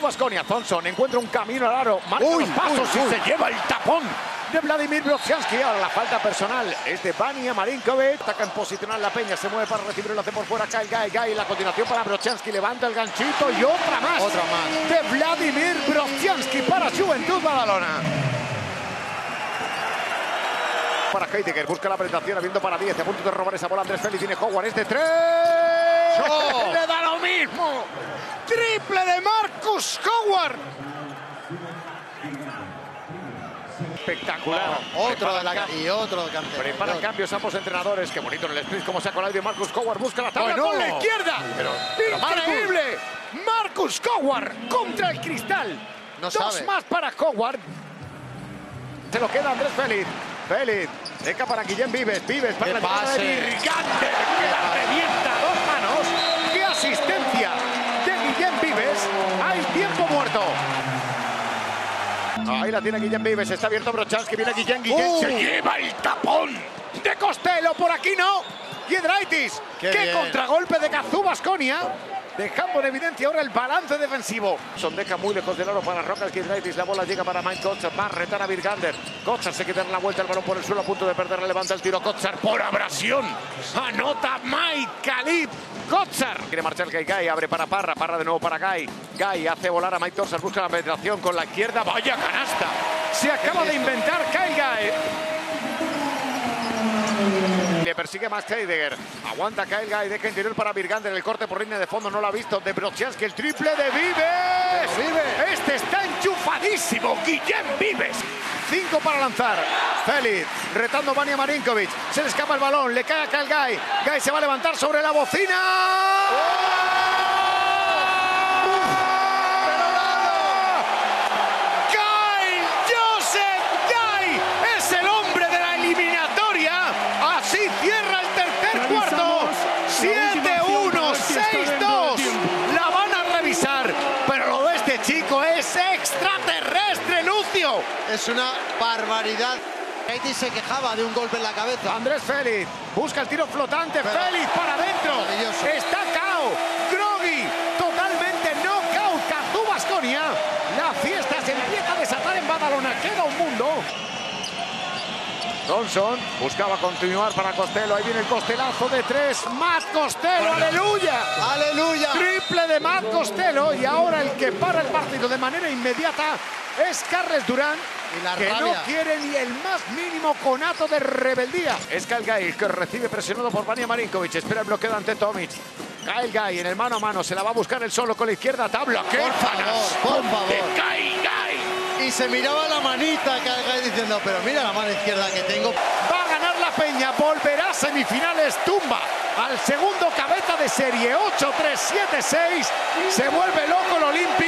Vasconia. Thompson encuentra un camino al aro. Marca Uy, los pasos uy, y se lleva el tapón de Vladimir Brodzianski. Ahora la falta personal es de Vania Marinkovic. Ataca en posicional la peña. Se mueve para recibir lo hace por fuera. Kyle Guy. Guy la continuación para Brodzianski. Levanta el ganchito y otra más. Otra más. De Vladimir Brodzianski para Juventud Badalona. Para Heidegger, busca la penetración, abriendo para 10, a punto de robar esa bola Andrés Félix, tiene Howard, es de 3. ¡Oh! ¡Le da lo mismo! ¡Triple de Marcus Howard! Espectacular. Otro Prepara de la cam- y otro de cantera. Preparan Otro. cambios ambos entrenadores. Qué bonito en el sprint, como saca el aire Marcus Howard. Busca la tabla Bueno. con la izquierda. Pero- pero ¡Increíble! Marcus Howard contra el cristal. No Dos sabe. más para Howard. Se lo queda Andrés Félix. Félix, seca para Guillem Vives. Vives para ¡Qué la de pase! Virgander, que la revienta a dos manos. ¡Qué asistencia de Guillem Vives! ¡Hay tiempo muerto! Ahí la tiene Guillem Vives. Está abierto Brochansky. Viene Guillem. Guillem ¡Uh! se lleva el tapón de Costello. Por aquí no. Giedraitis. ¡Qué ¡Qué contragolpe de Cazú Basconia! Dejando en evidencia ahora el balance defensivo. Sondeja muy lejos del aro para Rocas Giedraitis. La bola llega para Mike Kotsar. Va a retar a Virgander. Kotsar se queda en la vuelta. El balón por el suelo a punto de perder. Levanta el tiro. Kotsar por abrasión. Anota Mike Kalib. Kotsar. Quiere marchar Gai Gai. Abre para Parra. Parra de nuevo para Gai. Gai hace volar a Mike Kotsar. Busca la penetración con la izquierda. Vaya canasta. Se acaba de inventar Kai Gai. Persigue Max Heidegger. Aguanta Kyle Guy. Deja interior para Virgander. El corte por línea de fondo no lo ha visto. De Brodzianski. El triple de Vives. Vives. Este está enchufadísimo. Guillem Vives. Cinco para lanzar. Félix retando Vania Marinkovic. Se le escapa el balón. Le cae a Kyle Guy. Guy se va a levantar sobre la bocina. Kyle Joseph Guy es el hombre de la eliminatoria. Así cierra el tercer cuarto. 7-1, 6-2. La van a revisar. Pero lo de este chico es extraterrestre, Lucio. Es una barbaridad. Katie se quejaba de un golpe en la cabeza. Andrés Félix busca el tiro flotante. Pero- Félix para adentro. Está cao. Groggy totalmente knockout. Cazú Basconia. La fiesta se empieza a desatar en Badalona. Queda un mundo. Johnson buscaba continuar para Costello. Ahí viene el costelazo de tres. Matt Costello. ¡Aleluya! ¡Aleluya! Triple de Matt Costello. Y ahora el que para el partido de manera inmediata es Carles Durán. Y la que no quiere ni el más mínimo conato de rebeldía. Es Kyle Guy que recibe presionado por Vania Marinkovic. Espera el bloqueo ante Tomic. Kyle Guy en el mano a mano. Se la va a buscar el solo con la izquierda. Tabla. ¡Qué Por favor, por de favor. Y se miraba la manita Guy diciendo, pero mira la mano izquierda que tengo. Va a ganar la Peña. Volverá a semifinales. Tumba al segundo cabeza de serie. 8-3-7-6. Se vuelve loco el Olympic.